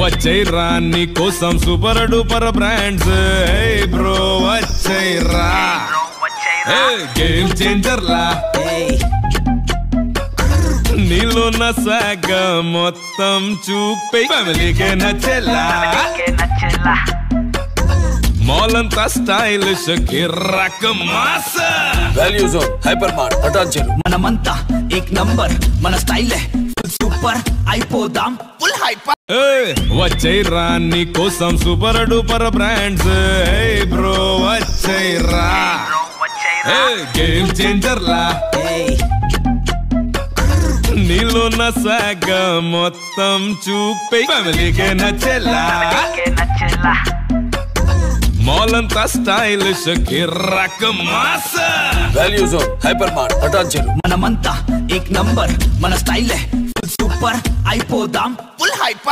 వచ్చైరా నీ కోసం super duper brands bro వచ్చైరా game changer లా నీలో నా సాగ మొత్తం చూపే ఫ్యామిలీకే నచ్చేలా మాల్ అంతా stylish కిర్రక్ mass value zone hyper mart Patancheru మనమంతా ఏక్ నంబర్ మన స్టైలే ఫుల్ సూపర్ అయిపోదాం ఫుల్ హైపర్ వచ్చైరా నీ కోసం super duper brands bro వచ్చైరా game changer లా నీలో నా సాగ మొత్తం చూపే ఫ్యామిలీకే నచ్చేలా మాల్ అంతా stylish కిర్రక్ mass value zone hyper mart Patancheru మనమంతా ఏక్ నంబర్ మన స్టైలే ఫుల్ సూపర్ అయిపోదాం. Full hyper